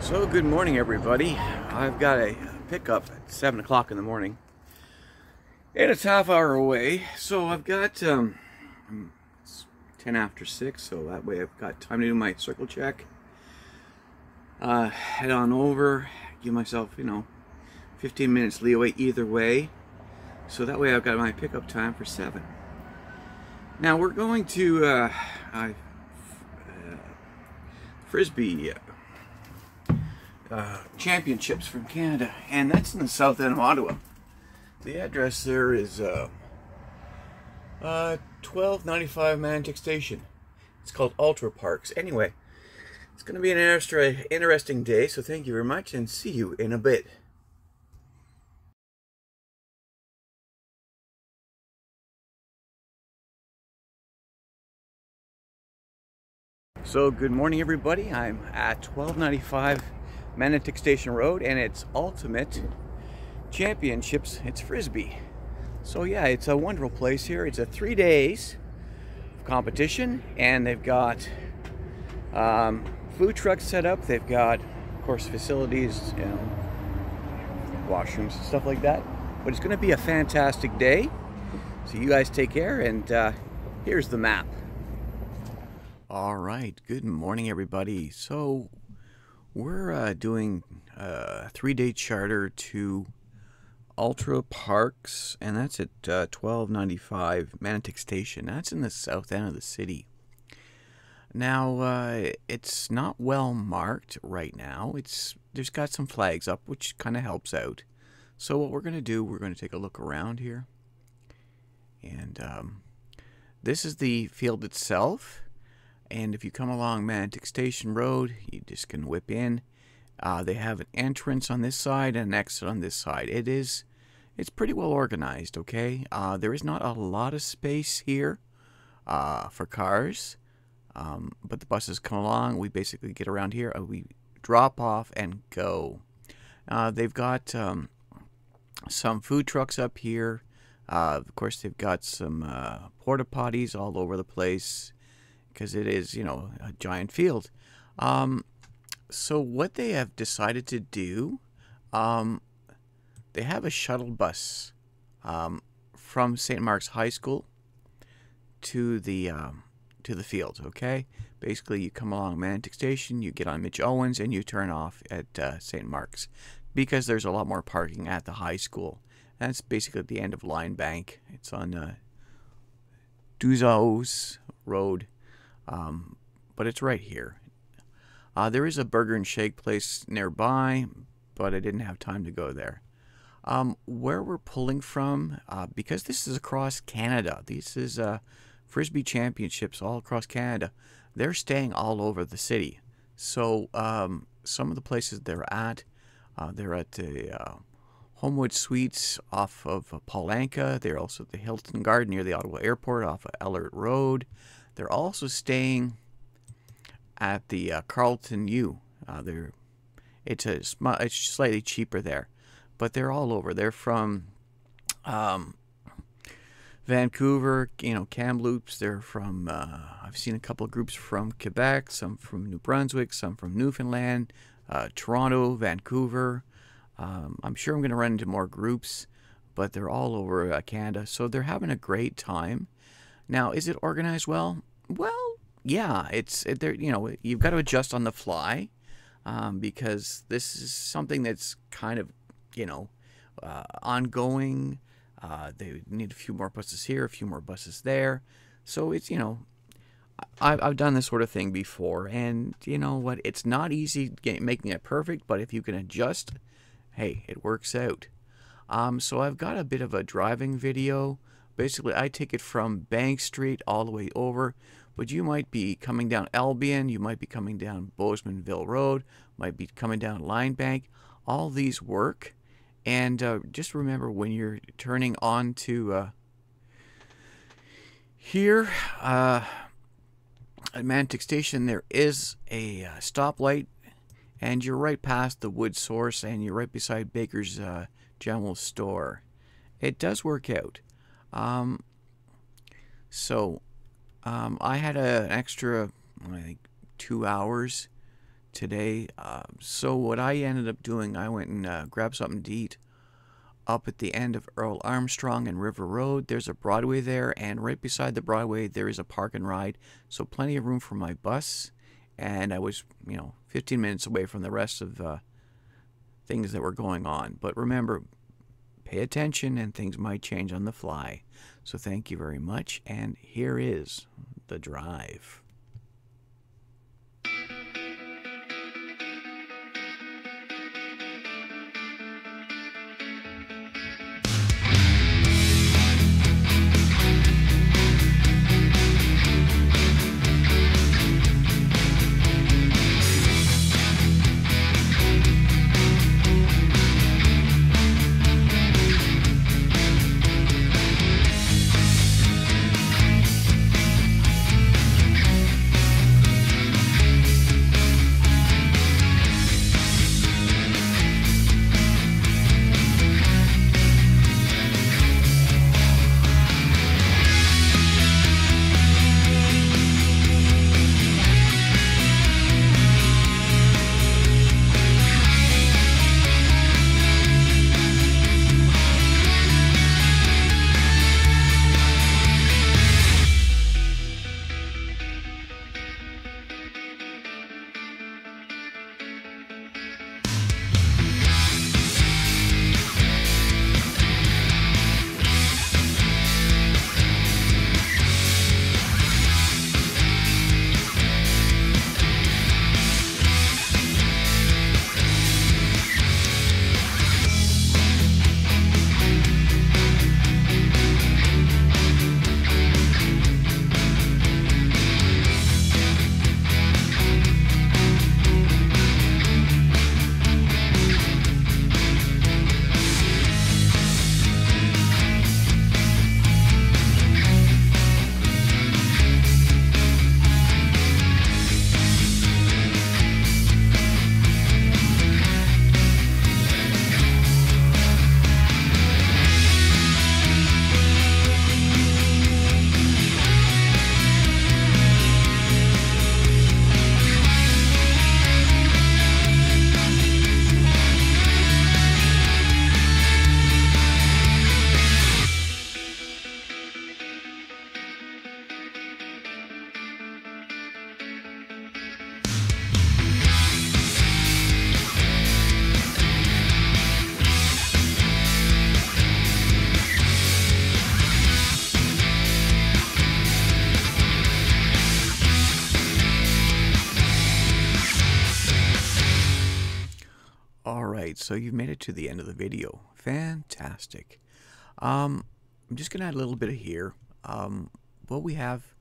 So good morning everybody. I've got a pickup at 7 o'clock in the morning. And it's half hour away. So I've got um, 10 after 6 so that way I've got time to do my circle check. Uh, head on over, give myself, you know, 15 minutes leeway either way. So that way I've got my pickup time for 7. Now we're going to uh, uh, Frisbee uh, championships from Canada, and that's in the south end of Ottawa. The address there is uh, uh, 1295 Manotick Station. It's called Ultra Parks. Anyway, it's going to be an interesting day, so thank you very much, and see you in a bit. So good morning everybody. I'm at 1295 Manotick Station Road and it's Ultimate Championships. It's Frisbee. So yeah, it's a wonderful place here. It's a three days of competition and they've got um, food trucks set up. They've got, of course, facilities, you know, washrooms and stuff like that. But it's going to be a fantastic day. So you guys take care and uh, here's the map. All right, good morning everybody. So we're uh, doing a three-day charter to Ultra Parks, and that's at uh, 1295 Manotick Station. That's in the south end of the city. Now, uh, it's not well marked right now. It's There's got some flags up, which kind of helps out. So what we're going to do, we're going to take a look around here. And um, this is the field itself. And if you come along Manotick Station Road, you just can whip in. Uh, they have an entrance on this side and an exit on this side. It is, it's pretty well organized. Okay, uh, there is not a lot of space here uh, for cars, um, but the buses come along. We basically get around here. Uh, we drop off and go. Uh, they've got um, some food trucks up here. Uh, of course, they've got some porta potties all over the place because it is, you know, a giant field. Um, so what they have decided to do, um, they have a shuttle bus um, from St. Mark's High School to the um, to the field. Okay, basically you come along Manotick Station, you get on Mitch Owens, and you turn off at uh, St. Mark's because there's a lot more parking at the high school. That's basically at the end of Limebank. It's on uh, Dozois Road um, but it's right here. Uh, there is a burger and shake place nearby, but I didn't have time to go there. Um, where we're pulling from, uh, because this is across Canada, this is uh, Frisbee Championships all across Canada, they're staying all over the city. So um, some of the places they're at, uh, they're at the uh, Homewood Suites off of Paul Anka. They're also at the Hilton Garden near the Ottawa Airport off of Alert Road. They're also staying at the uh, Carleton U. Uh, they're it's a it's slightly cheaper there, but they're all over. They're from um, Vancouver, you know, Kamloops. They're from uh, I've seen a couple of groups from Quebec, some from New Brunswick, some from Newfoundland, uh, Toronto, Vancouver. Um, I'm sure I'm going to run into more groups, but they're all over uh, Canada, so they're having a great time. Now, is it organized well? Well, yeah, it's it, there. You know, you've got to adjust on the fly um, because this is something that's kind of you know uh, ongoing. Uh, they need a few more buses here, a few more buses there. So it's you know, I've I've done this sort of thing before, and you know what? It's not easy getting, making it perfect, but if you can adjust, hey, it works out. Um, so I've got a bit of a driving video Basically, I take it from Bank Street all the way over, but you might be coming down Albion, you might be coming down Bozemanville Road, might be coming down Limebank. All these work. And uh, just remember when you're turning on to uh, here uh, at Manotick Station, there is a uh, stoplight, and you're right past the wood source, and you're right beside Baker's uh, General Store. It does work out. Um, so um, I had an extra, I think, two hours today. Uh, so what I ended up doing, I went and uh, grabbed something to eat up at the end of Earl Armstrong and River Road. There's a Broadway there, and right beside the Broadway there is a park and ride, so plenty of room for my bus. And I was, you know, 15 minutes away from the rest of uh, things that were going on. But remember, pay attention, and things might change on the fly. So thank you very much, and here is the drive. So you've made it to the end of the video. Fantastic. Um, I'm just going to add a little bit of here. Um, what we have,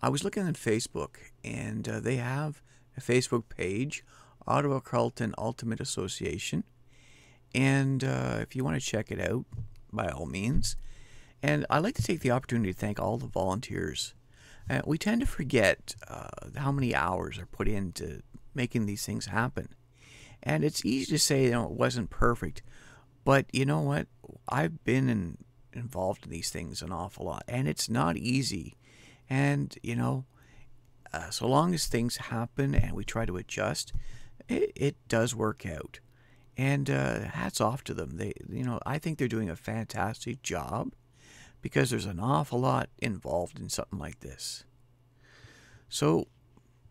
I was looking at Facebook, and uh, they have a Facebook page, Ottawa Carleton Ultimate Association. And uh, if you want to check it out, by all means. And I'd like to take the opportunity to thank all the volunteers. Uh, we tend to forget uh, how many hours are put into making these things happen. And it's easy to say, you know, it wasn't perfect. But you know what? I've been in, involved in these things an awful lot. And it's not easy. And, you know, uh, so long as things happen and we try to adjust, it, it does work out. And uh, hats off to them. They, you know, I think they're doing a fantastic job because there's an awful lot involved in something like this. So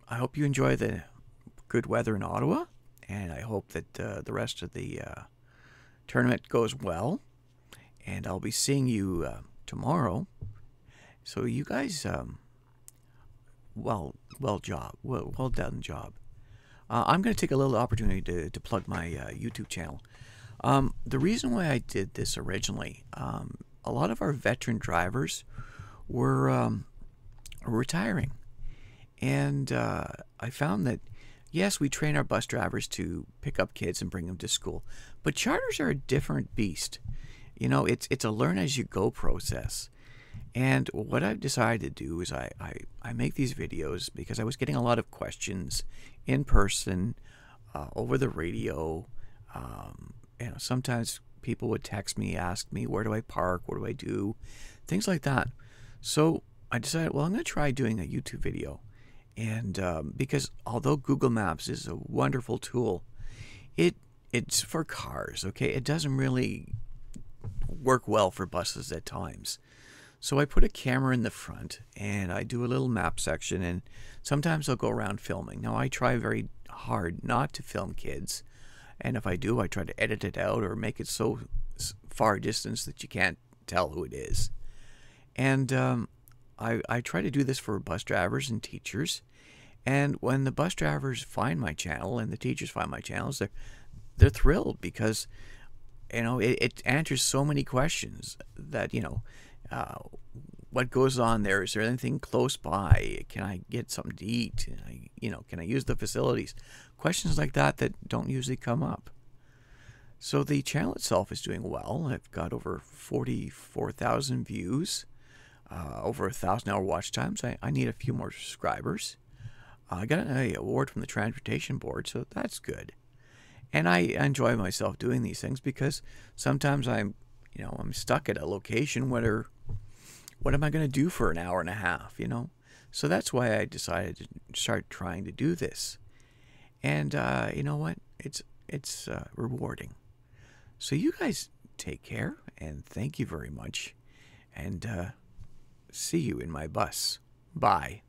I hope you enjoy the good weather in Ottawa and I hope that uh, the rest of the uh, tournament goes well. And I'll be seeing you uh, tomorrow. So you guys, um, well, well job, well, well done job. Uh, I'm going to take a little opportunity to, to plug my uh, YouTube channel. Um, the reason why I did this originally, um, a lot of our veteran drivers were um, retiring. And uh, I found that Yes, we train our bus drivers to pick up kids and bring them to school, but charters are a different beast. You know, it's it's a learn as you go process. And what I've decided to do is I, I, I make these videos because I was getting a lot of questions in person, uh, over the radio. Um, you know, sometimes people would text me, ask me, where do I park? What do I do? Things like that. So I decided, well, I'm going to try doing a YouTube video And um, because although Google Maps is a wonderful tool, it it's for cars, okay? It doesn't really work well for buses at times. So I put a camera in the front and I do a little map section and sometimes I'll go around filming. Now I try very hard not to film kids. And if I do, I try to edit it out or make it so far distance that you can't tell who it is. And um, I, I try to do this for bus drivers and teachers. And when the bus drivers find my channel and the teachers find my channels, they're, they're thrilled because, you know, it, it answers so many questions that, you know, uh, what goes on there? Is there anything close by? Can I get something to eat? I, you know, can I use the facilities? Questions like that that don't usually come up. So the channel itself is doing well. I've got over 44,000 views, uh, over a thousand hour watch times. I, I need a few more subscribers. Uh, I got an award from the Transportation Board, so that's good. And I enjoy myself doing these things because sometimes I'm, you know, I'm stuck at a location where what am I going to do for an hour and a half, you know? So that's why I decided to start trying to do this. And uh, you know what? It's it's uh, rewarding. So you guys take care and thank you very much. And uh, see you in my bus. Bye.